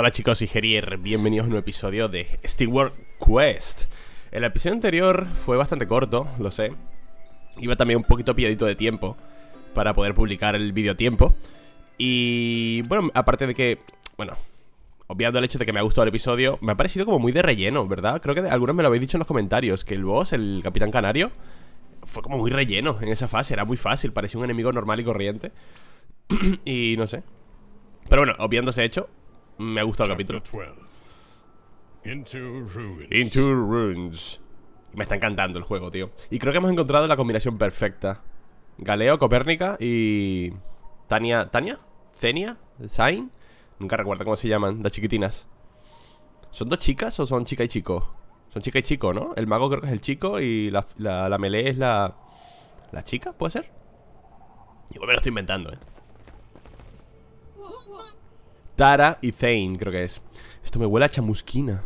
Hola chicos y Gerier, bienvenidos a un nuevo episodio de Steward Quest. El episodio anterior fue bastante corto, lo sé. Iba también un poquito pilladito de tiempo Para poder publicar el vídeo tiempo. Y bueno, aparte de que, bueno Obviando el hecho de que me ha gustado el episodio Me ha parecido como muy de relleno, ¿verdad? Creo que algunos me lo habéis dicho en los comentarios Que el boss, el Capitán Canario Fue como muy relleno en esa fase, era muy fácil Parecía un enemigo normal y corriente. Y no sé. Pero bueno, obviando ese hecho me ha gustado el capítulo. Into Ruins. Into Ruins. Me está encantando el juego, tío. Y creo que hemos encontrado la combinación perfecta. Galeo, Copérnica y... Tania... ¿Tania? ¿Cenia? ¿Zain? Nunca recuerdo cómo se llaman, las chiquitinas. ¿Son dos chicas o son chica y chico? Son chica y chico, ¿no? El mago creo que es el chico y la, la, la melee es la... ¿La chica? ¿Puede ser? Igual me lo estoy inventando, ¿eh? Tara y Zane, creo que es. Esto me huele a chamusquina.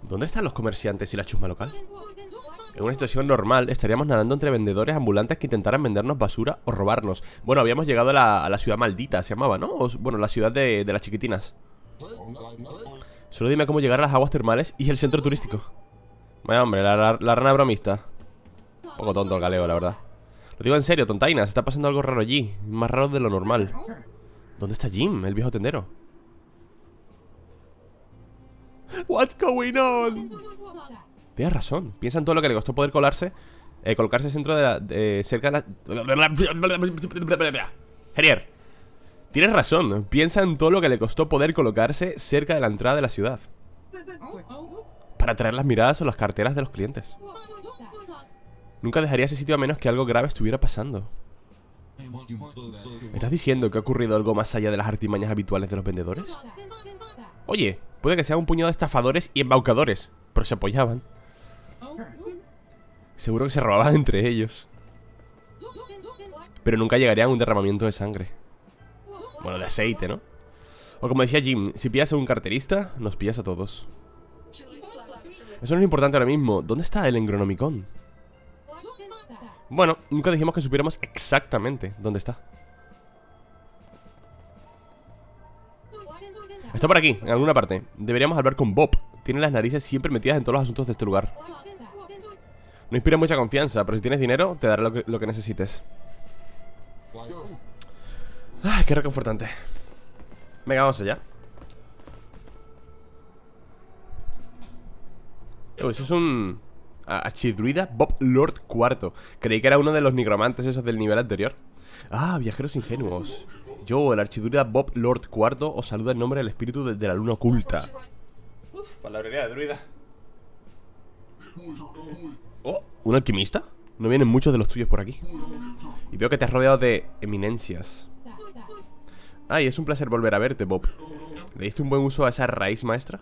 ¿Dónde están los comerciantes y la chusma local? En una situación normal estaríamos nadando entre vendedores ambulantes que intentaran vendernos basura o robarnos. Bueno, habíamos llegado a la, ciudad maldita, se llamaba, ¿no? bueno, la ciudad de, las chiquitinas. Solo dime cómo llegar a las aguas termales y el centro turístico. Vaya hombre, la, la rana bromista. Un poco tonto el galeo, la verdad lo digo en serio, tontaina, se está pasando algo raro allí Más raro de lo normal ¿Dónde está Jim, el viejo tendero? What's going on? Tienes razón, piensa en todo lo que le costó poder colarse eh, Colocarse dentro de la... cerca de la... Gerier Tienes razón, piensa en todo lo que le costó poder colocarse cerca de la entrada de la ciudad Para atraer las miradas o las carteras de los clientes Nunca dejaría ese sitio a menos que algo grave estuviera pasando. ¿Estás diciendo que ha ocurrido algo más allá de las artimañas habituales de los vendedores? Oye, puede que sea un puñado de estafadores y embaucadores, pero se apoyaban. Seguro que se robaban entre ellos. Pero nunca llegarían a un derramamiento de sangre. Bueno, de aceite, ¿no? O como decía Jim, si pillas a un carterista, nos pillas a todos. Eso no es importante ahora mismo. ¿Dónde está el engronomicón? Bueno, nunca dijimos que supiéramos exactamente dónde está. Está por aquí, en alguna parte. Deberíamos hablar con Bob. Tiene las narices siempre metidas en todos los asuntos de este lugar. No inspira mucha confianza Pero si tienes dinero, te dará lo que, necesites. Ay, qué reconfortante. Venga, vamos allá. Eso es un... Archidruida Bob Lord IV Creí que era uno de los nigromantes esos del nivel anterior. Ah, viajeros ingenuos. Yo, el archidruida Bob Lord IV Os saluda en nombre del espíritu de, la luna oculta. Uf, palabrería de druida. Oh, ¿un alquimista? No vienen muchos de los tuyos por aquí. Y veo que te has rodeado de eminencias. Ay, es un placer volver a verte, Bob. ¿Le diste un buen uso a esa raíz maestra?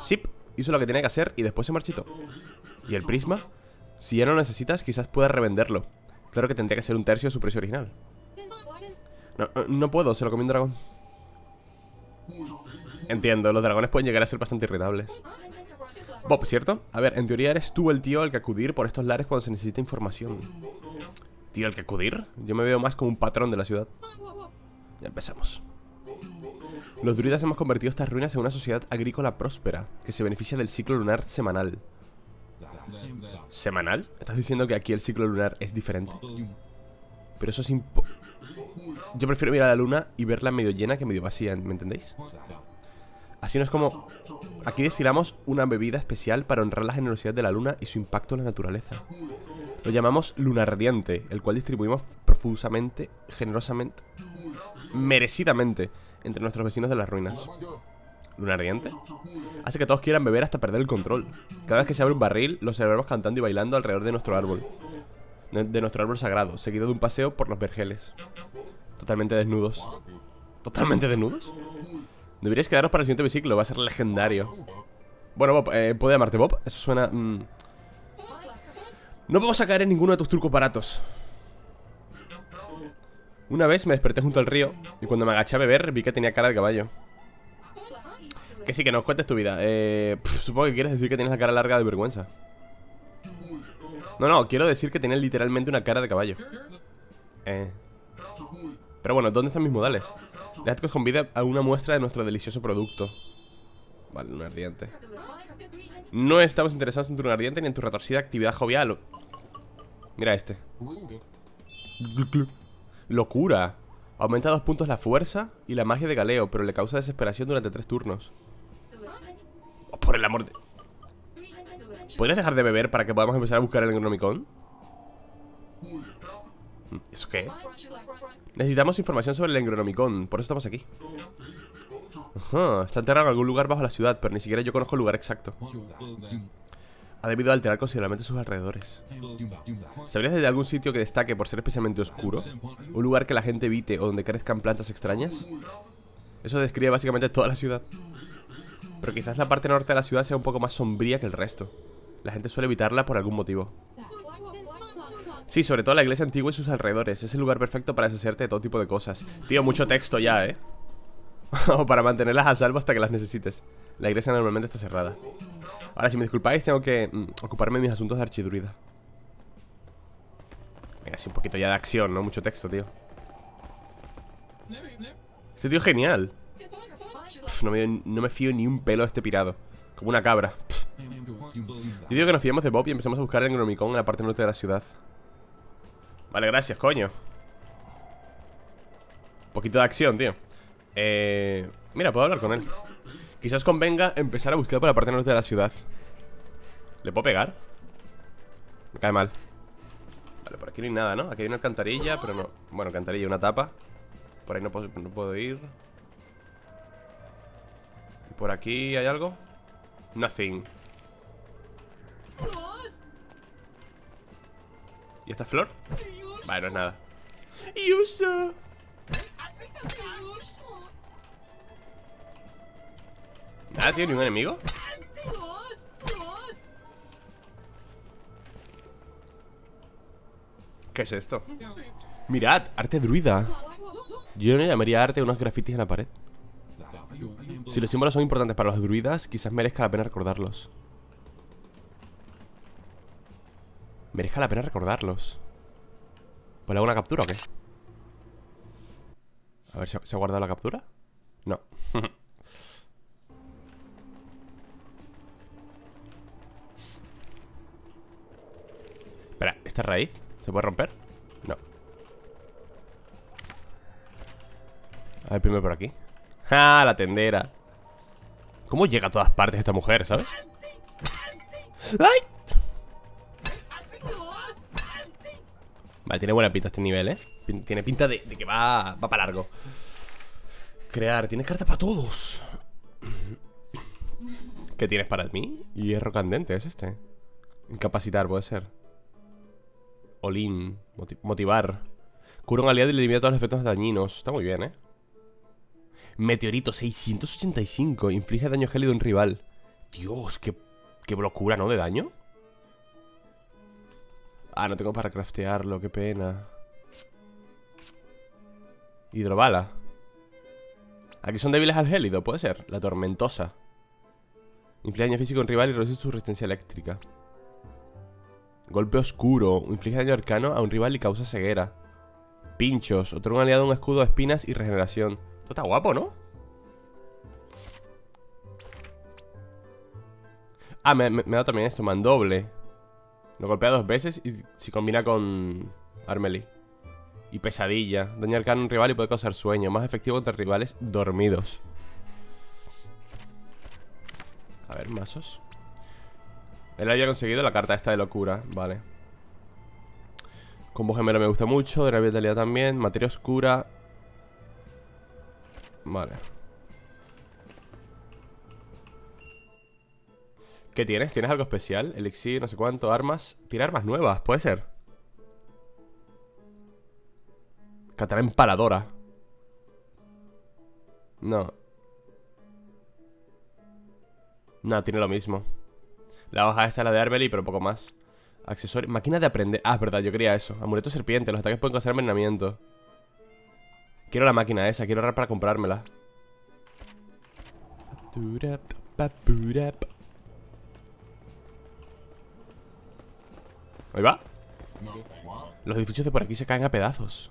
Sip, hizo lo que tenía que hacer y después se marchitó ¿Y el prisma? Si ya no lo necesitas, quizás puedas revenderlo. Claro que tendría que ser un tercio de su precio original. No, no puedo, se lo comió un dragón. Entiendo, los dragones pueden llegar a ser bastante irritables. Bob, ¿cierto? A ver, en teoría eres tú el tío al que acudir por estos lares cuando se necesita información. ¿Tío al que acudir? Yo me veo más como un patrón de la ciudad. Ya empezamos. Los druidas hemos convertido estas ruinas en una sociedad agrícola próspera Que se beneficia del ciclo lunar semanal ¿Semanal? ¿Estás diciendo que aquí el ciclo lunar es diferente? Pero eso es impo... Yo prefiero mirar a la luna y verla medio llena que medio vacía, ¿me entendéis? Así no es como... Aquí destilamos una bebida especial para honrar la generosidad de la luna y su impacto en la naturaleza Lo llamamos luna radiante, el cual distribuimos profusamente, generosamente, merecidamente entre nuestros vecinos de las ruinas luna ardiente. Hace que todos quieran beber hasta perder el control. Cada vez que se abre un barril, lo celebramos cantando y bailando alrededor de nuestro árbol. De, nuestro árbol sagrado Seguido de un paseo por los vergeles. Totalmente desnudos. ¿Totalmente desnudos? Deberíais quedaros para el siguiente biciclo, va a ser legendario. Bueno, Bob, eh, ¿puedo llamarte Bob? Eso suena... Mm. No vamos a caer en ninguno de tus trucos baratos. Una vez me desperté junto al río Y cuando me agaché a beber vi que tenía cara de caballo que sí, que nos cuentes tu vida. Eh, Supongo que quieres decir que tienes la cara larga de vergüenza. No, no, quiero decir que tienes literalmente una cara de caballo. Eh. Pero bueno, ¿dónde están mis modales? Dejad que os a una muestra de nuestro delicioso producto. Vale, un ardiente. No estamos interesados en tu ardiente ni en tu retorcida actividad jovial. Mira este. Locura. Aumenta dos puntos la fuerza y la magia de galeo Pero le causa desesperación durante tres turnos Por el amor de... ¿Podrías dejar de beber para que podamos empezar a buscar el Necronomicon? ¿Eso qué es? Necesitamos información sobre el Necronomicon Por eso estamos aquí Está enterrado en algún lugar bajo la ciudad Pero ni siquiera yo conozco el lugar exacto Ha debido alterar considerablemente sus alrededores ¿Sabrías de algún sitio que destaque por ser especialmente oscuro? ¿Un lugar que la gente evite o donde crezcan plantas extrañas? Eso describe básicamente toda la ciudad Pero quizás la parte norte de la ciudad sea un poco más sombría que el resto. La gente suele evitarla por algún motivo. Sí, sobre todo la iglesia antigua y sus alrededores. Es el lugar perfecto para deshacerte de todo tipo de cosas. Tío, mucho texto ya, ¿eh? o para mantenerlas a salvo hasta que las necesites. La iglesia normalmente está cerrada. Ahora, si me disculpáis, tengo que mm, ocuparme de mis asuntos de archidruida. Venga, así un poquito ya de acción, ¿no? Mucho texto, tío. Este tío es genial no, me, no, me, fío ni un pelo de este pirado. Como una cabra. Yo digo que nos fiemos de Bob y empezamos a buscar el Gromicón en la parte norte de la ciudad. Vale, gracias, coño. Un poquito de acción, tío. Eh... Mira, puedo hablar con él. Quizás convenga empezar a buscar por la parte norte de la ciudad. ¿Le puedo pegar? Me cae mal. Vale, por aquí no hay nada, ¿no? Aquí hay una alcantarilla, pero no. Bueno, alcantarilla, una tapa. Por ahí no puedo, no puedo ir. ¿Y por aquí hay algo? Nothing ¿Y esta flor? Vale, no es nada Yusa ¿Nada, tío? ¿Ningún enemigo? ¿Qué es esto? Mirad, arte druida Yo no llamaría arte unos grafitis en la pared Si los símbolos son importantes para los druidas Quizás merezca la pena recordarlos Merezca la pena recordarlos ¿Pues le una captura o qué? A ver, ¿se ha guardado la captura? No Espera, ¿esta raíz? ¿Se puede romper? No A ver, primero por aquí ¡Ah, la tendera! ¿Cómo llega a todas partes esta mujer, sabes? ¡Ay! Vale, tiene buena pinta este nivel, ¿eh? Tiene pinta de, que va, va para largo Crear, tienes carta para todos ¿Qué tienes para mí? Hierro candente, es este Incapacitar, puede ser Olin Motivar Cura un aliado y le elimina todos los efectos dañinos Está muy bien, ¿eh? Meteorito 685 Inflige daño gélido a un rival Dios, qué, qué locura, ¿no? De daño Ah, no tengo para craftearlo, qué pena Hidrobala Aquí son débiles al gélido, puede ser La tormentosa Inflige daño físico a un rival y reduce su resistencia eléctrica Golpe oscuro. Inflige daño arcano a un rival y causa ceguera. Pinchos. Otro un aliado un escudo de espinas y regeneración. Esto está guapo, ¿no? Ah, me, da también esto, mandoble. Lo golpea dos veces y si combina con Armeli. Y pesadilla. Daña arcano a un rival y puede causar sueño. Más efectivo contra rivales dormidos. A ver, mazos. Él había conseguido la carta esta de locura, vale Combo gemelo me gusta mucho, de la vitalidad también Materia oscura Vale. ¿Qué tienes? ¿Tienes algo especial? Elixir, no sé cuánto, armas. Tiene armas nuevas, puede ser. Katana empaladora. No. No, tiene lo mismo. La hoja esta es la de Arbeli, pero poco más. Accesorio, máquina de aprender Ah, es verdad, yo quería eso. Amuleto serpiente, los ataques pueden causar envenenamiento Quiero la máquina esa, quiero ahorrar para comprármela Ahí va Los edificios de por aquí se caen a pedazos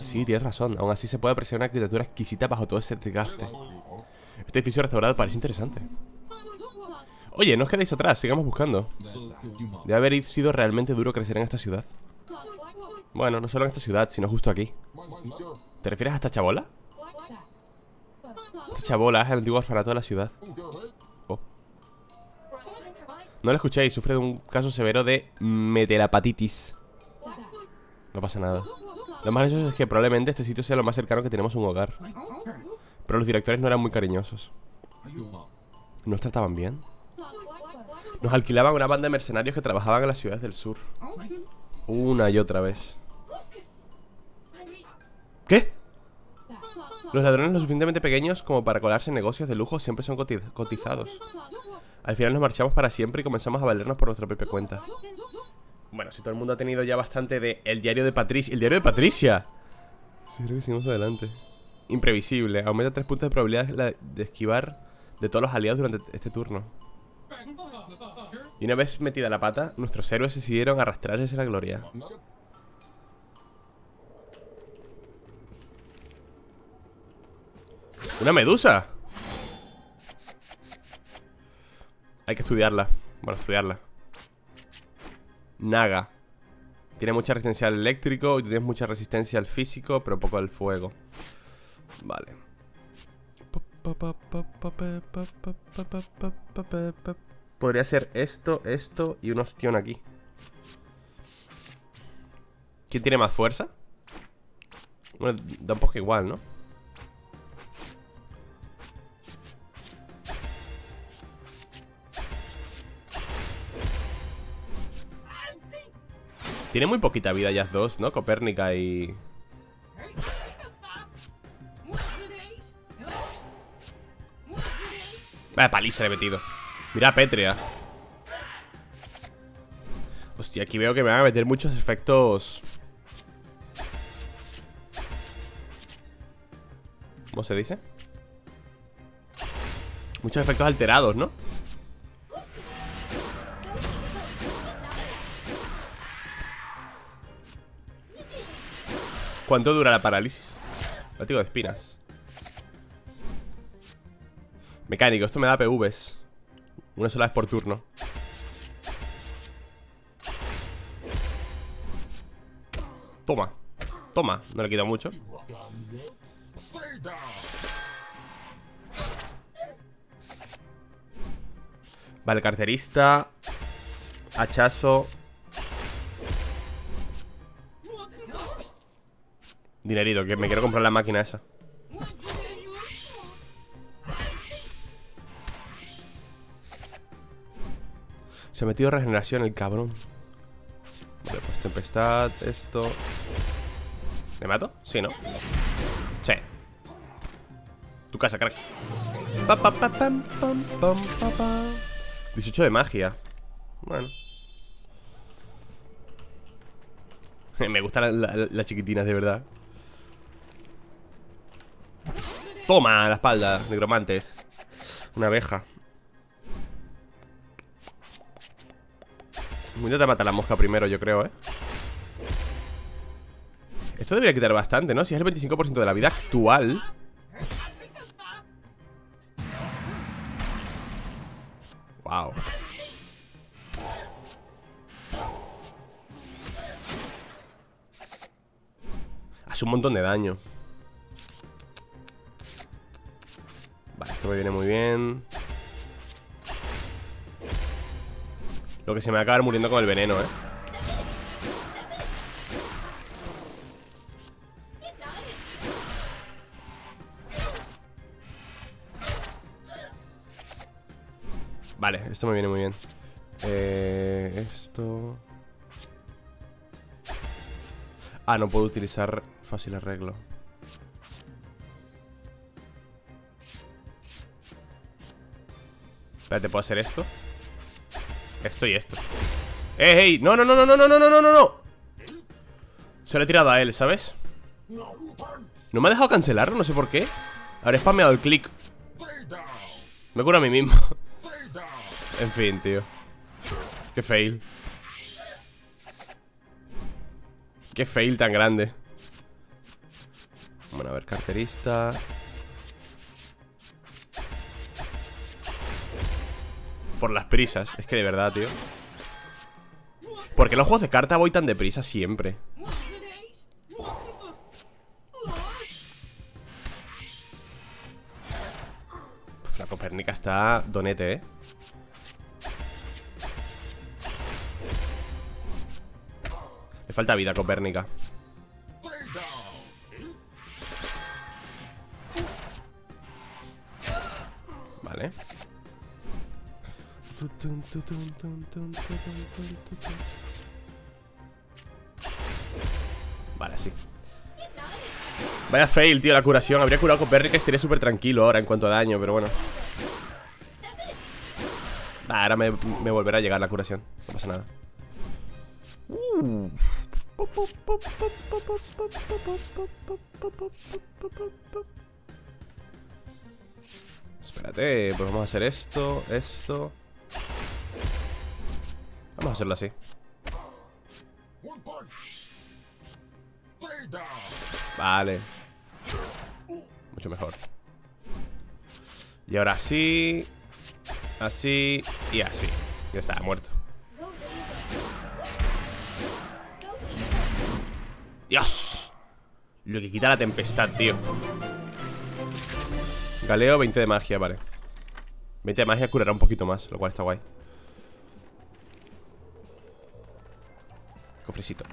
Sí, tienes razón. Aún así se puede apreciar una arquitectura exquisita bajo todo ese desgaste. Este edificio restaurado parece interesante. Oye, no os quedéis atrás, sigamos buscando. Debe haber sido realmente duro crecer en esta ciudad. Bueno, no solo en esta ciudad, sino justo aquí. ¿Te refieres a esta chabola? Esta chabola es el antiguo orfanato de la ciudad. Oh. No la escuchéis, sufre de un caso severo de metelapatitis. No pasa nada. Lo más gracioso es que probablemente este sitio sea lo más cercano que tenemos a un hogar. Pero los directores no eran muy cariñosos. ¿Nos trataban bien? Nos alquilaban una banda de mercenarios que trabajaban en las ciudades del sur. Una y otra vez. ¿Qué? Los ladrones lo suficientemente pequeños como para colarse en negocios de lujo siempre son cotizados. Al final nos marchamos para siempre y comenzamos a valernos por nuestra propia cuenta. Bueno, si todo el mundo ha tenido ya bastante de El diario de Patricia. ¡El diario de Patricia! Sí, creo que seguimos adelante. Imprevisible. Aumenta tres puntos de probabilidad de esquivar de todos los aliados durante este turno. Y una vez metida la pata, nuestros héroes decidieron arrastrarse hacia la gloria. ¡Una medusa! Hay que estudiarla. Bueno, estudiarla. Naga. Tiene mucha resistencia al eléctrico y tienes mucha resistencia al físico, pero poco al fuego. Vale. Podría ser esto, esto y un ostión aquí. ¿Quién tiene más fuerza? Bueno, da un poco igual, ¿no? Tiene muy poquita vida Jazz 2, ¿no? Copérnica y... Vaya paliza le he metido Mira Petria Hostia, aquí veo que me van a meter muchos efectos ¿Cómo se dice? Muchos efectos alterados, ¿no? ¿Cuánto dura la parálisis? Látigo de espinas. Mecánico, esto me da PVs Una sola vez por turno. Toma. Toma, no le quita mucho. Vale, carterista. Hachazo Dinerito, que me quiero comprar la máquina esa. Se ha metido regeneración el cabrón. Vale, pues tempestad, esto. ¿Me mato? Sí, ¿no? Sí. Tu casa, crack. 18 de magia. Bueno. Me gustan las chiquitinas, de verdad Toma, la espalda, negromantes Una abeja. Voy a matar a la mosca primero, yo creo, ¿eh? Esto debería quitar bastante, ¿no? Si es el 25% de la vida actual. Wow Hace un montón de daño Esto me viene muy bien. Lo que se me va a acabar muriendo con el veneno, eh Vale, esto me viene muy bien. Eh, Esto. Ah, no puedo utilizar fácil arreglo Espérate, ¿puedo hacer esto? Esto y esto. ¡Eh, hey! ¡No, no, no, no, no, no, no, no, no, no! Se lo he tirado a él, ¿sabes? No me ha dejado cancelarlo, no sé por qué. Habré spameado el clic Me curo a mí mismo. En fin, tío. Qué fail. Qué fail tan grande. Bueno, a ver, carterista Por las prisas Es que de verdad, tío ¿Por qué los juegos de carta voy tan deprisa siempre? la Copérnica está donete, ¿eh? Le falta vida Copérnica Vale Vale, sí. Vaya fail, tío, la curación. Habría curado Copérnica y estaría súper tranquilo ahora en cuanto a daño, pero bueno. Ahora me, me volverá a llegar la curación. No pasa nada. Espérate, pues vamos a hacer esto, esto Vamos a hacerlo así. Vale. Mucho mejor. Y ahora sí Así y así. Ya está, muerto. ¡Dios! Lo que quita la tempestad, tío. Galeo, 20 de magia, vale 20 de magia curará un poquito más Lo cual está guay. Cofrecito.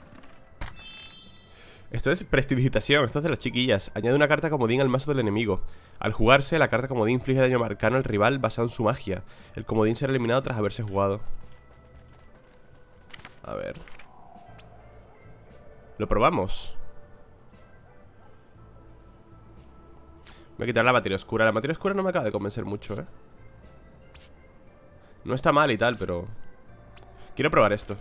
Esto es prestidigitación, esto es de las chiquillas. Añade una carta comodín al mazo del enemigo. Al jugarse, la carta comodín inflige daño marcano al rival basado en su magia. El comodín será eliminado tras haberse jugado. A ver. Lo probamos Voy a quitar la materia oscura. La materia oscura no me acaba de convencer mucho, eh No está mal y tal, pero Quiero probar esto.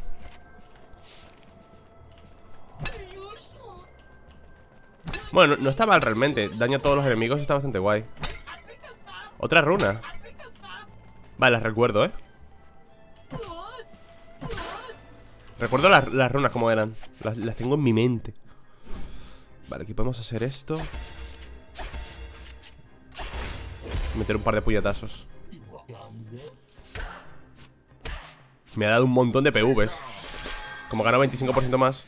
Bueno, no, está mal realmente. Daño a todos los enemigos está bastante guay. Otra runa. Vale, las recuerdo, ¿eh? Recuerdo las, runas como eran. Las, las tengo en mi mente. Vale, aquí podemos hacer esto. Meter un par de puñetazos Me ha dado un montón de PVs Como gano 25% más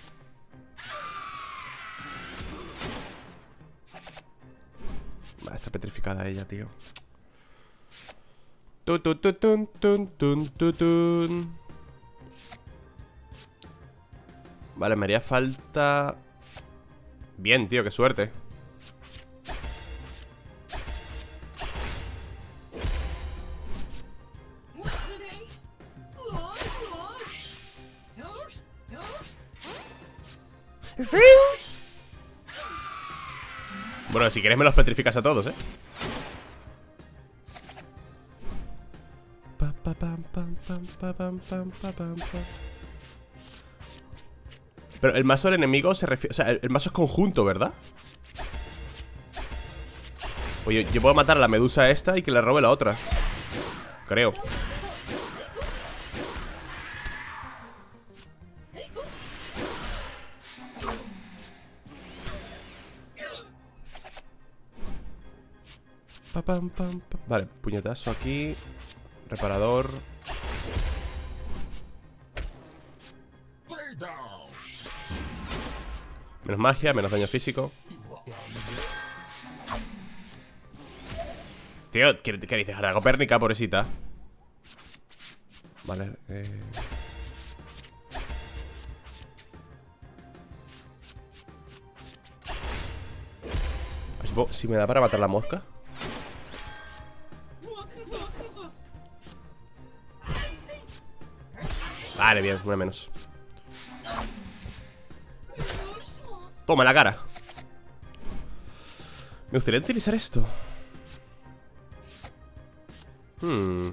petrificada ella, tío. Vale, me haría falta... Bien, tío, qué suerte. Bueno, si quieres me los petrificas a todos, ¿eh? Pero el mazo del enemigo se refiere... O sea, el, mazo es conjunto, ¿verdad? Oye, yo puedo matar a la medusa esta y que le robe la otra Creo Vale, puñetazo aquí. Reparador. Menos magia, menos daño físico. Tío, ¿qué, dices? Ahora Copérnica, pobrecita. Vale, eh... Si me da para matar la mosca Vale, bien, una menos. Toma la cara. Me gustaría utilizar esto. Hmm.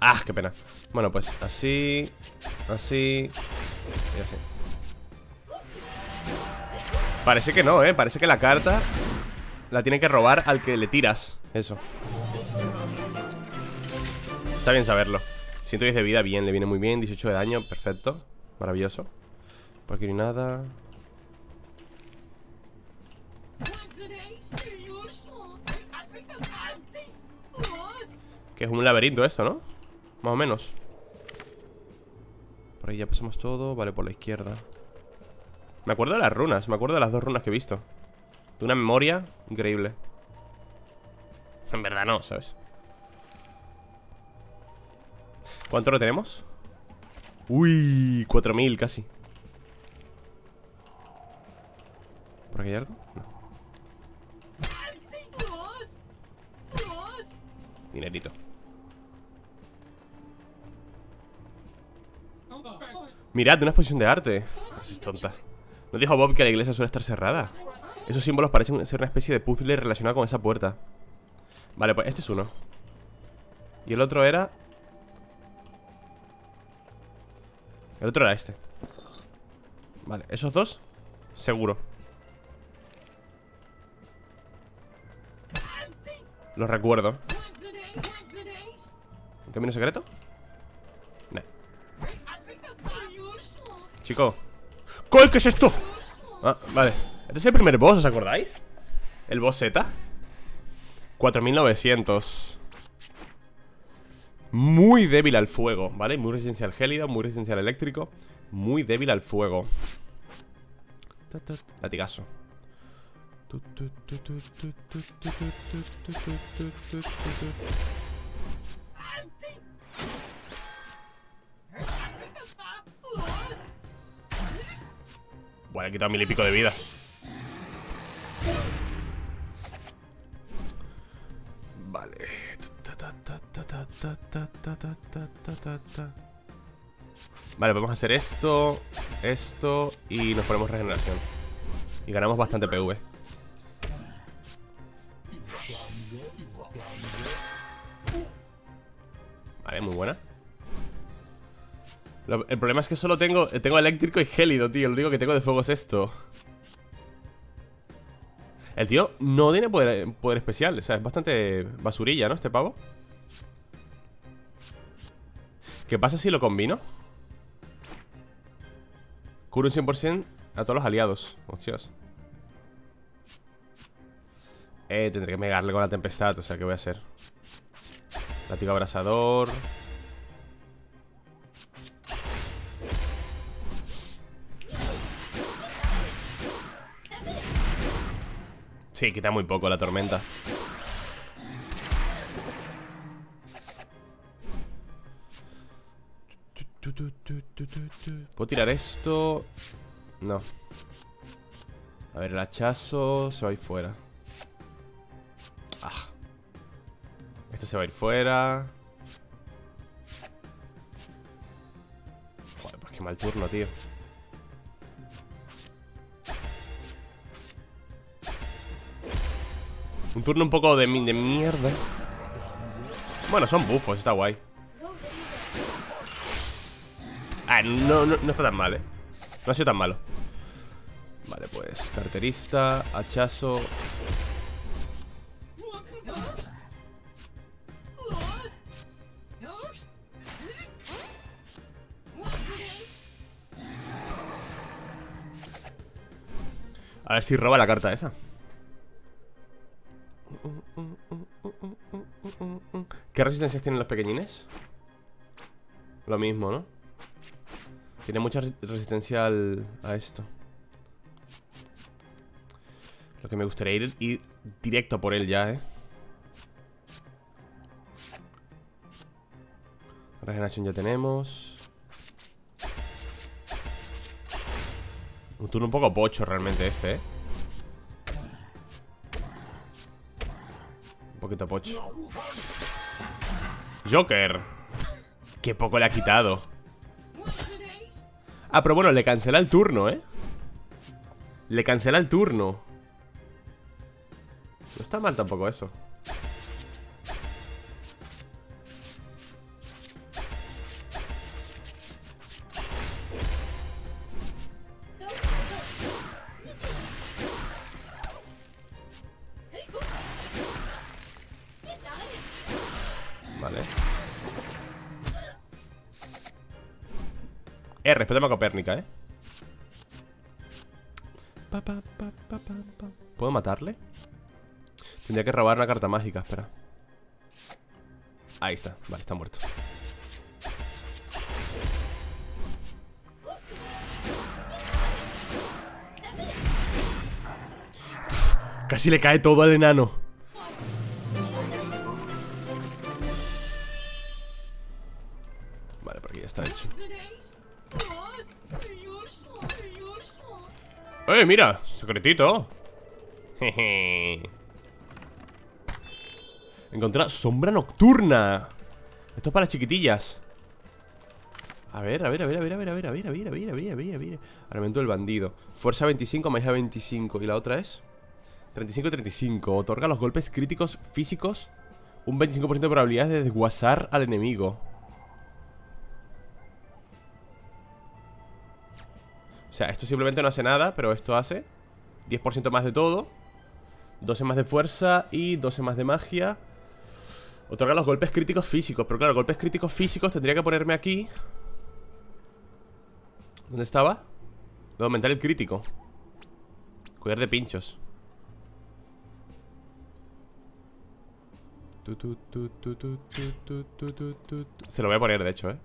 Ah, qué pena. Bueno, pues así Así Y así. Parece que no, eh Parece que la carta La tiene que robar al que le tiras. Eso Está bien saberlo. 110 de vida, bien, le viene muy bien 18 de daño, perfecto. Maravilloso. Por aquí no hay nada. Que es un laberinto eso, ¿no? Más o menos. Por ahí ya pasamos todo Vale, por la izquierda. Me acuerdo de las runas Me acuerdo de las dos runas que he visto. De una memoria increíble. En verdad no, ¿sabes? ¿Cuánto lo tenemos? Uy, 4000 casi. ¿Por aquí hay algo? No. Dinerito. Mirad, una exposición de arte. Es tonta. ¿No dijo Bob que la iglesia suele estar cerrada? Esos símbolos parecen ser una especie de puzzle relacionado con esa puerta. Vale, pues este es uno. Y el otro era... El otro era este Vale, esos dos Seguro Los recuerdo ¿Un camino secreto? No Chico ¿Cuál? ¿Qué es esto? Ah, vale Este es el primer boss, ¿os acordáis? El boss Z 4900 Muy débil al fuego, ¿vale? Muy resistencial gélido, muy resistencial eléctrico Muy débil al fuego. Latigazo. Bueno, he quitado mil y pico de vida. Vale Vale, podemos hacer esto Esto Y nos ponemos regeneración Y ganamos bastante PV Vale, muy buena El problema es que solo tengo Tengo eléctrico y gélido, tío Lo único que tengo de fuego es esto El tío no tiene poder, especial O sea, es bastante basurilla, ¿no? Este pavo ¿Qué pasa si lo combino? Curo un 100% a todos los aliados Hostias Eh, tendré que pegarle con la tempestad O sea, ¿qué voy a hacer? Látigo abrasador Sí, quita muy poco la tormenta. ¿Puedo tirar esto? No. A ver, el hachazo se va a ir fuera. Ah. Esto se va a ir fuera. Joder, pues qué mal turno, tío Un turno un poco de, de mierda. Bueno, son bufos, está guay. Ah, no, no, no está tan mal, eh No ha sido tan malo. Vale, pues carterista, hachazo. A ver si roba la carta esa ¿Qué resistencias tienen los pequeñines? Lo mismo, ¿no? Tiene mucha resistencia a esto Lo que me gustaría ir, ir directo por él ya, ¿eh? Regeneración ya tenemos Un turno un poco pocho realmente este, ¿eh? Un poquito pocho Joker. Qué poco le ha quitado. Ah, pero bueno, le cancela el turno, ¿eh? Le cancela el turno. No está mal tampoco eso respetame a ¿eh? ¿Puedo matarle? Tendría que robar una carta mágica, espera. Ahí está, vale, está muerto. Casi le cae todo al enano ¡Eh, mira! Secretito Jeje Encontrar sombra nocturna Esto es para chiquitillas a ver, a ver, a ver, a ver, a ver, a ver, a ver, a ver, a ver, a ver, a ver, a ver Armamento del bandido Fuerza 25, magia 25 ¿Y la otra es? 35 35 Otorga los golpes críticos físicos Un 25% de probabilidad de desguazar al enemigo O sea, esto simplemente no hace nada Pero esto hace. 10% más de todo 12 más de fuerza y 12 más de magia. Otorga los golpes críticos físicos Pero claro, golpes críticos físicos tendría que ponerme aquí. ¿Dónde estaba? Debo aumentar el crítico. Cuidar de pinchos. Se lo voy a poner, de hecho, ¿eh?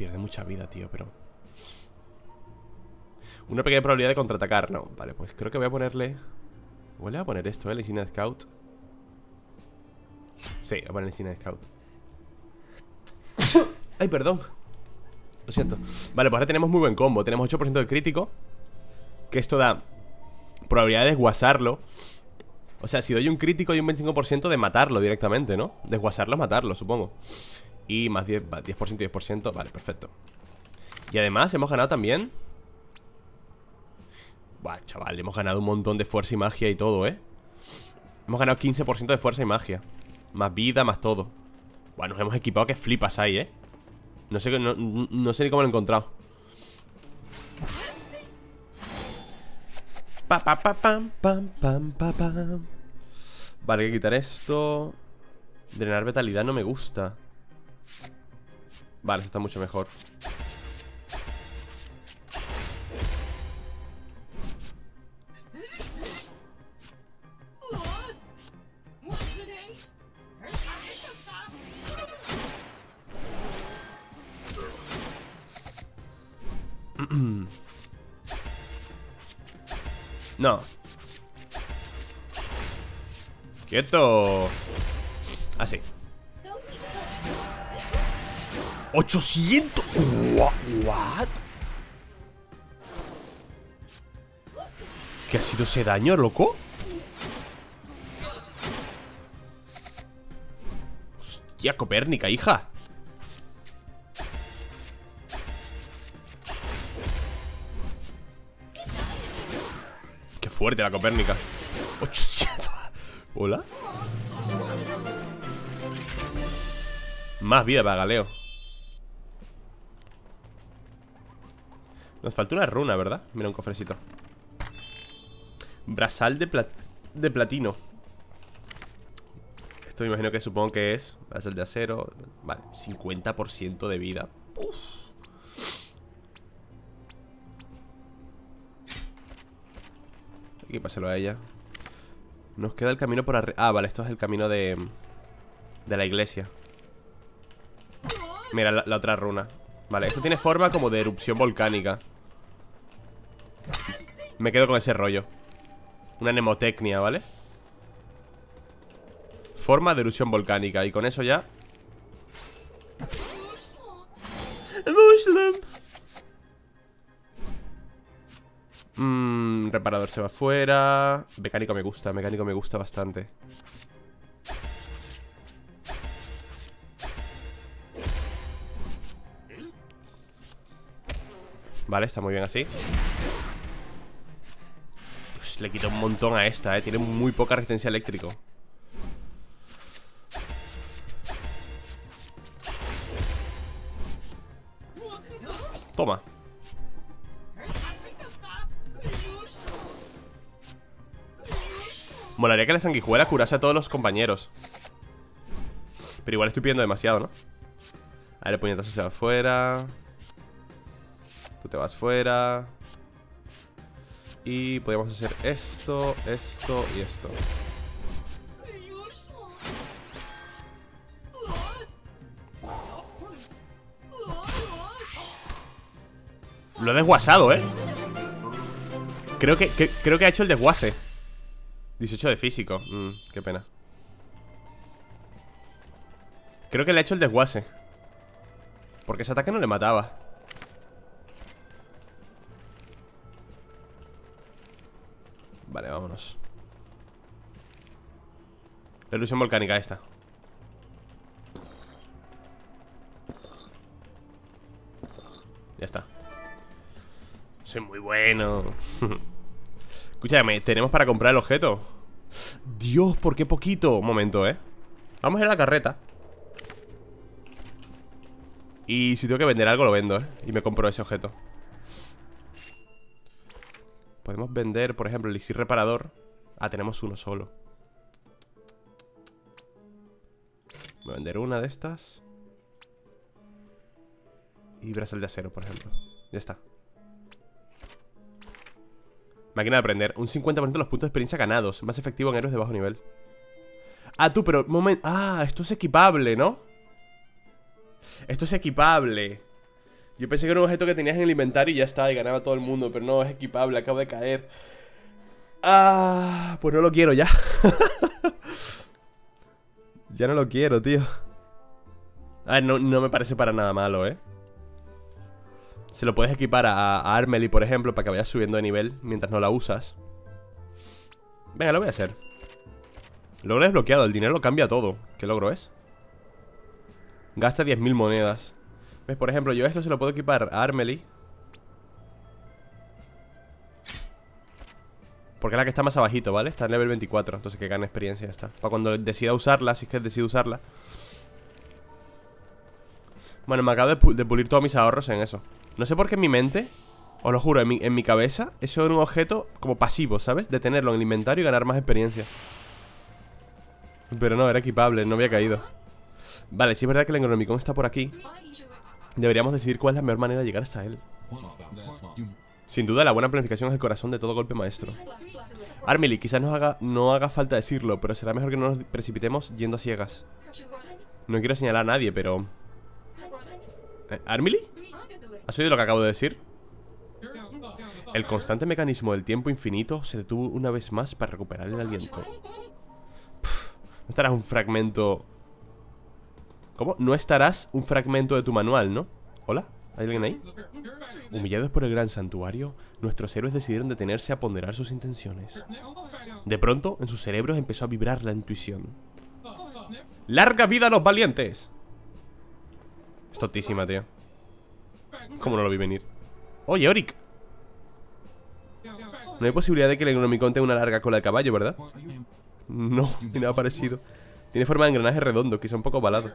pierde mucha vida, tío, pero... Una pequeña probabilidad de contraatacar, no. Vale, pues creo que voy a ponerle... Voy a poner esto, ¿eh? La de Scout. Sí, voy a poner la de Scout. Ay, perdón. Lo siento. Vale, pues ahora tenemos muy buen combo. Tenemos 8% de crítico Que esto da probabilidad de desguasarlo o sea, si doy un crítico y un 25% de matarlo directamente, ¿no? Desguasarlo es matarlo, supongo. Y más 10%, 10% y 10% Vale, perfecto. Y además hemos ganado también Buah, chaval, hemos ganado un montón de fuerza y magia y todo, ¿eh? Hemos ganado 15% de fuerza y magia Más vida, más todo Bueno, nos hemos equipado que flipas ahí, ¿eh? No sé, no, sé ni cómo lo he encontrado Pa, pa, pa, pam, pam, pam, pa, pam. Vale, hay que quitar esto. Drenar vitalidad no me gusta. Vale, eso está mucho mejor. No. Quieto. Así 800 What? ¿Qué ha sido ese daño, loco? Hostia, Copérnica, hija fuerte la Copérnica. 800 ¿Hola? Más vida para Galeo. Nos falta una runa, ¿verdad? Mira un cofrecito. Brasal de, de platino. Esto me imagino que supongo que es Brasal de acero. Vale, 50% de vida. Uf Y páselo a ella. Nos queda el camino por arriba Ah, vale, esto es el camino de... De la iglesia. Mira, la, otra runa. Vale, esto tiene forma como de erupción volcánica. Me quedo con ese rollo. Una nemotecnia, ¿vale? Forma de erupción volcánica Y con eso ya. Muslim. Mmm, reparador se va fuera. Mecánico me gusta, mecánico me gusta bastante. Vale, está muy bien así. Pues Le quito un montón a esta, eh. Tiene muy poca resistencia eléctrico. Toma Molaría que la sanguijuela curase a todos los compañeros. Pero igual estoy pidiendo demasiado, ¿no? A ver, el puñetazo se afuera Tú te vas fuera. Y podemos hacer esto, esto y esto. Lo he desguasado, ¿eh? Creo que, creo que ha hecho el desguase 18 de físico. Mm, Qué pena. Creo que le ha hecho el desguase Porque ese ataque no le mataba. Vale, vámonos. La ilusión volcánica esta Ya está. Soy muy bueno Escúchame, ¿tenemos para comprar el objeto? Dios, ¿por qué poquito? Un momento, ¿eh? Vamos a ir a la carreta Y si tengo que vender algo, lo vendo, ¿eh? Y me compro ese objeto Podemos vender, por ejemplo, el elixir reparador Ah, tenemos uno solo Voy a vender una de estas Y brazal de acero, por ejemplo Ya está Máquina de aprender. Un 50% de los puntos de experiencia ganados. Más efectivo en héroes de bajo nivel. Ah, tú, pero... Momento. Ah, esto es equipable, ¿no? Esto es equipable. Yo pensé que era un objeto que tenías en el inventario y ya está, y ganaba todo el mundo. Pero no, es equipable, acabo de caer. Ah, pues no lo quiero ya. ya no lo quiero, tío. A ver, no, no me parece para nada malo, ¿eh? Se lo puedes equipar a, a Armely, por ejemplo, para que vayas subiendo de nivel mientras no la usas. Venga, lo voy a hacer. Logro desbloqueado, el dinero lo cambia todo. ¿Qué logro es? Gasta 10.000 monedas. ¿Ves? Por ejemplo, yo esto se lo puedo equipar a Armely. Porque es la que está más abajito, ¿vale? Está en level 24, entonces que gane experiencia ya está. Para cuando decida usarla, si es que decida usarla. Bueno, me acabo de pulir todos mis ahorros en eso. No sé por qué en mi mente, os lo juro, en mi, cabeza, eso era un objeto como pasivo, ¿sabes? De tenerlo en el inventario y ganar más experiencia. Pero no, era equipable, no había caído. Vale, si es verdad que el Engronomicon está por aquí, deberíamos decidir cuál es la mejor manera de llegar hasta él. Sin duda, la buena planificación es el corazón de todo golpe maestro. Armily, quizás nos haga, no haga falta decirlo, pero será mejor que no nos precipitemos yendo a ciegas. No quiero señalar a nadie, pero... ¿Eh, ¿Armily? ¿Has oído lo que acabo de decir? El constante mecanismo del tiempo infinito se detuvo una vez más para recuperar el aliento. no estarás un fragmento... ¿Cómo? No estarás un fragmento de tu manual, ¿no? ¿Hola? ¿Hay alguien ahí? Humillados por el gran santuario, nuestros héroes decidieron detenerse a ponderar sus intenciones. De pronto, en sus cerebros empezó a vibrar la intuición. ¡Larga vida a los valientes! Es totísima, tío. ¿Cómo no lo vi venir? ¡Oye, Oric! No hay posibilidad de que el Economicon tenga una larga cola de caballo, ¿verdad? No, ni nada parecido Tiene forma de engranaje redondo, quizá un poco ovalado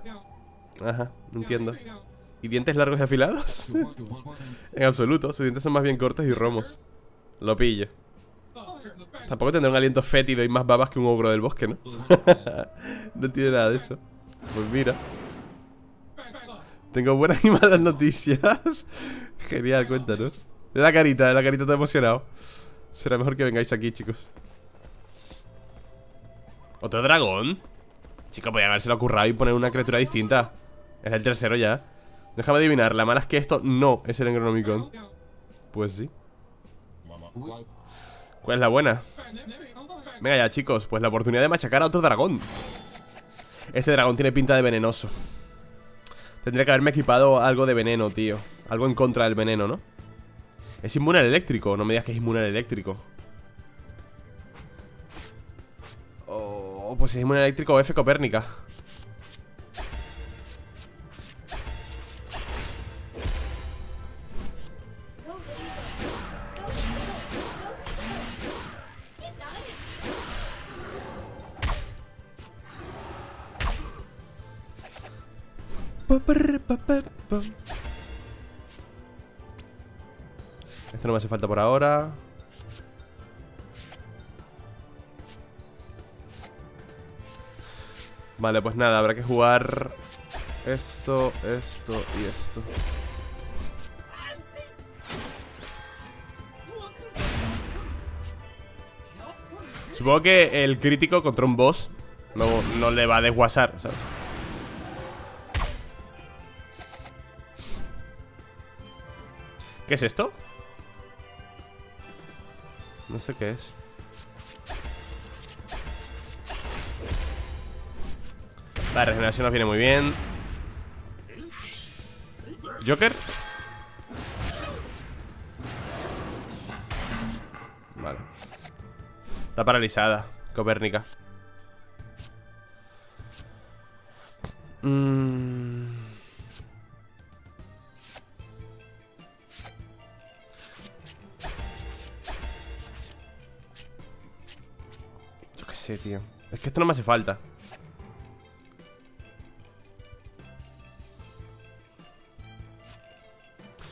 Ajá, entiendo ¿Y dientes largos y afilados? en absoluto, sus dientes son más bien cortos y romos Lo pillo Tampoco tendrá un aliento fétido y más babas que un ogro del bosque, ¿no? no tiene nada de eso Pues mira tengo buenas y malas noticias. Genial, cuéntanos. De la carita, de la carita todo emocionado. Será mejor que vengáis aquí, chicos. ¿Otro dragón? Chico, podía haberse lo ocurrido y poner una criatura distinta. Es el tercero ya. Déjame adivinar, la mala es que esto no es el Engronomicon. Pues sí. ¿Cuál es la buena? Venga ya, chicos, pues la oportunidad de machacar a otro dragón. Este dragón tiene pinta de venenoso. Tendría que haberme equipado algo de veneno, tío. Algo en contra del veneno, ¿no? Es inmune al eléctrico, no me digas que es inmune al eléctrico. Oh, pues es inmune al eléctrico F Copérnica Esto no me hace falta por ahora. Vale, pues nada, habrá que jugar Esto, esto y esto. Supongo que el crítico contra un boss No, no le va a desguasar, ¿sabes? ¿Qué es esto? No sé qué es. La regeneración nos viene muy bien. Joker Vale. Está paralizada Copérnica. Mmm Es que esto no me hace falta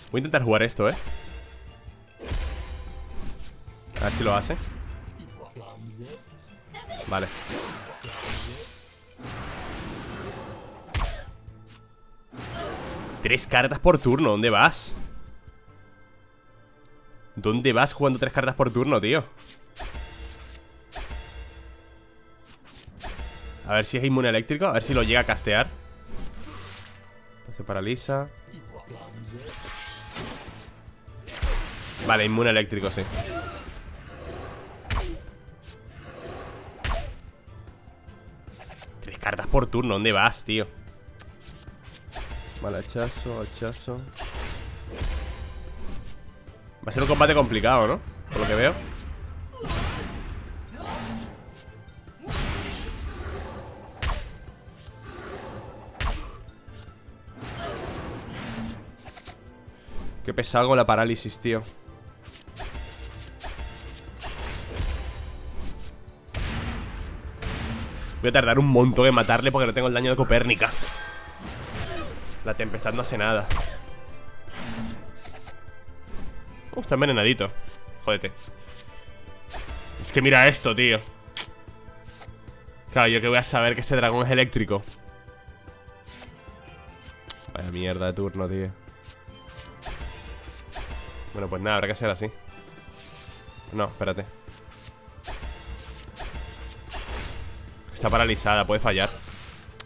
Voy a intentar jugar esto, ¿eh? A ver si lo hace Vale Tres cartas por turno, ¿dónde vas? ¿Dónde vas jugando tres cartas por turno, tío? A ver si es inmune eléctrico A ver si lo llega a castear. Se paraliza. Vale, inmune eléctrico, sí. Tres cartas por turno, ¿dónde vas, tío? Vale, hachazo, hachazo. Va a ser un combate complicado, ¿no? Por lo que veo Qué pesado con la parálisis, tío. Voy a tardar un montón en matarle porque no tengo el daño de Copérnica. La tempestad no hace nada. Uh, está envenenadito. Jódete. Es que mira esto, tío. Claro, yo que voy a saber que este dragón es eléctrico. Vaya mierda de turno, tío bueno, pues nada, habrá que hacer así. No, espérate. Está paralizada, puede fallar.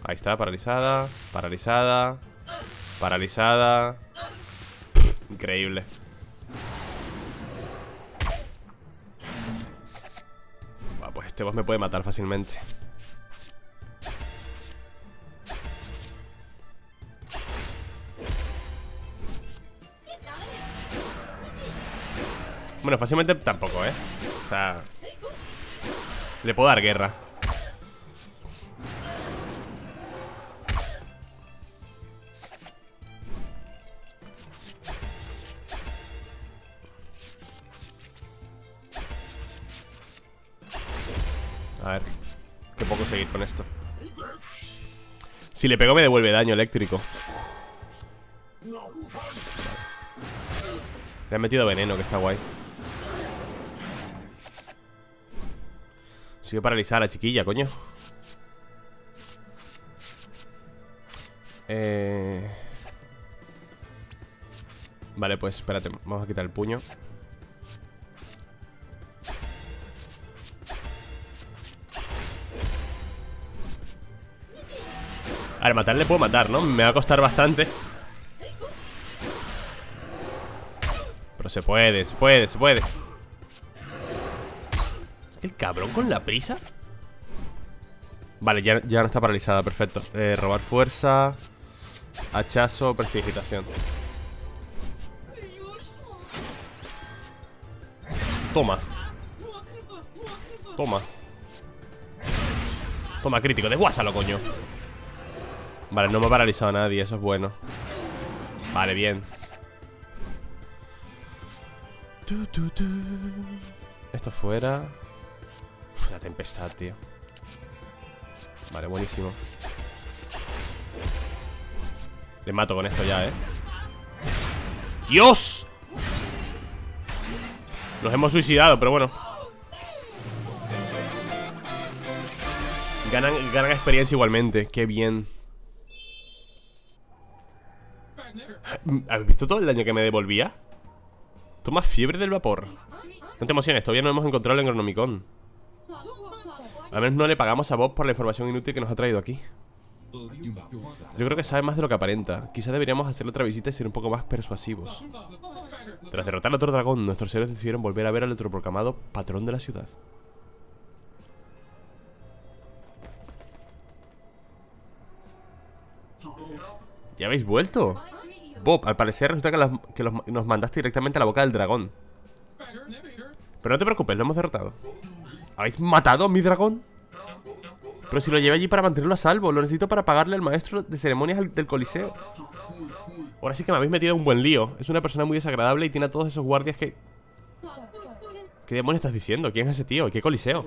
Ahí está, paralizada Paralizada Paralizada. Increíble. Pues este boss me puede matar fácilmente Bueno, fácilmente tampoco, ¿eh? O sea... Le puedo dar guerra. A ver Que poco seguir con esto. Si le pego me devuelve daño eléctrico. Le han metido veneno, que está guay Sigue paralizada la chiquilla, coño. Eh... Vale, pues espérate Vamos a quitar el puño. A ver, matarle puedo matar, ¿no? Me va a costar bastante. Pero se puede, se puede, se puede ¿El cabrón con la prisa? Vale, ya, no está paralizada, perfecto. Eh, Robar fuerza Hachazo, prestigitación Toma. Toma. Toma, crítico, desguásalo, coño. Vale, no me ha paralizado a nadie, eso es bueno. Vale, bien. Esto fuera la tempestad, tío. Vale, buenísimo. Le mato con esto ya, ¿eh? ¡Dios! Nos hemos suicidado, pero bueno. Ganan, ganan experiencia igualmente. Qué bien. ¿Has visto todo el daño que me devolvía? Toma fiebre del vapor. No te emociones, todavía no hemos encontrado el Engronomicon al menos no le pagamos a Bob por la información inútil que nos ha traído aquí. Yo creo que sabe más de lo que aparenta. Quizás deberíamos hacerle otra visita y ser un poco más persuasivos. Tras derrotar al otro dragón, nuestros héroes decidieron volver a ver al otro proclamado patrón de la ciudad. ¿Ya habéis vuelto? Bob, al parecer resulta que, nos mandaste directamente a la boca del dragón. Pero no te preocupes, lo hemos derrotado ¿Habéis matado a mi dragón? Pero si lo llevé allí para mantenerlo a salvo Lo necesito para pagarle al maestro de ceremonias del coliseo Ahora sí que me habéis metido en un buen lío Es una persona muy desagradable y tiene a todos esos guardias que... ¿Qué demonios estás diciendo? ¿Quién es ese tío? ¿Y qué coliseo?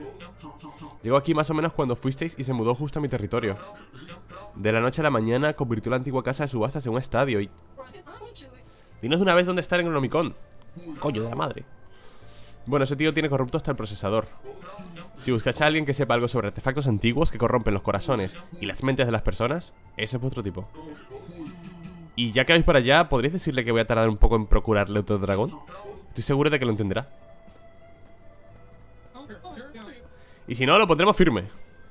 Llegó aquí más o menos cuando fuisteis y se mudó justo a mi territorio De la noche a la mañana convirtió la antigua casa de subastas en un estadio y... Dinos de una vez dónde está el Gnomicon Coño de la madre Bueno, ese tío tiene corrupto hasta el procesador Si buscáis a alguien que sepa algo sobre artefactos antiguos que corrompen los corazones y las mentes de las personas Ese es vuestro tipo Y ya que vais para allá, ¿podríais decirle que voy a tardar un poco en procurarle otro dragón? Estoy seguro de que lo entenderá Y si no, lo pondremos firme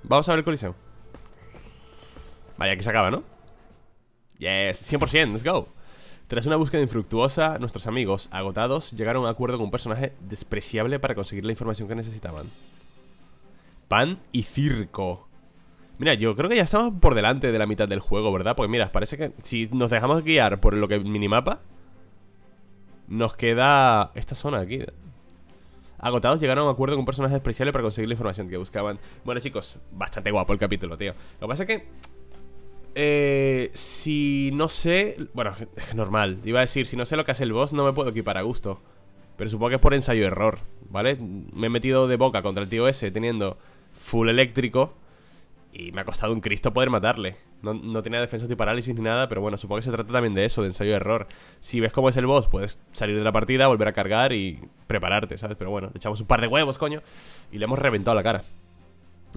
Vamos a ver el coliseo Vaya, aquí se acaba, ¿no? Yes, 100%, let's go tras una búsqueda infructuosa, nuestros amigos, agotados, llegaron a un acuerdo con un personaje despreciable para conseguir la información que necesitaban. Pan y circo. Mira, yo creo que ya estamos por delante de la mitad del juego, ¿verdad? Porque mira, parece que si nos dejamos guiar por lo que minimapa, nos queda esta zona aquí. Agotados llegaron a un acuerdo con un personaje despreciable para conseguir la información que buscaban. Bueno, chicos, bastante guapo el capítulo, tío. Lo que pasa es que eh, si no sé... Bueno, es normal. Iba a decir, si no sé lo que hace el boss, no me puedo equipar a gusto. Pero supongo que es por ensayo-error, ¿vale? Me he metido de boca contra el tío ese teniendo full eléctrico y me ha costado un Cristo poder matarle. No, no tenía defensa de parálisis ni nada, pero bueno, supongo que se trata también de eso, de ensayo-error. Si ves cómo es el boss, puedes salir de la partida, volver a cargar y prepararte, ¿sabes? Pero bueno, le echamos un par de huevos, coño, y le hemos reventado la cara.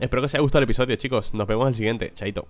Espero que os haya gustado el episodio, chicos. Nos vemos en el siguiente. Chaito.